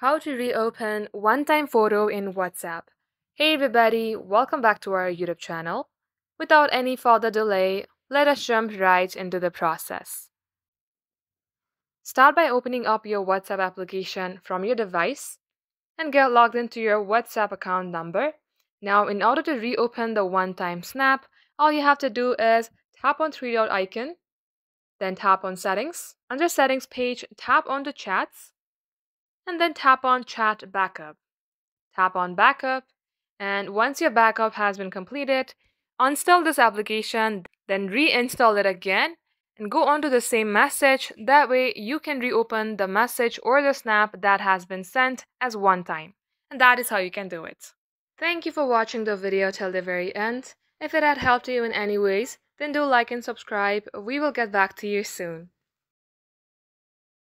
How to reopen one-time photo in WhatsApp. Hey everybody, welcome back to our YouTube channel. Without any further delay, let us jump right into the process. Start by opening up your WhatsApp application from your device and get logged into your WhatsApp account number. Now, in order to reopen the one-time snap, all you have to do is tap on three dot icon, then tap on settings. Under settings page, tap on the chats, and then tap on chat backup. Tap on backup, and once your backup has been completed, uninstall this application, then reinstall it again and go on to the same message. That way you can reopen the message or the snap that has been sent as one time. And that is how you can do it. Thank you for watching the video till the very end. If it had helped you in any ways, then do like and subscribe. We will get back to you soon.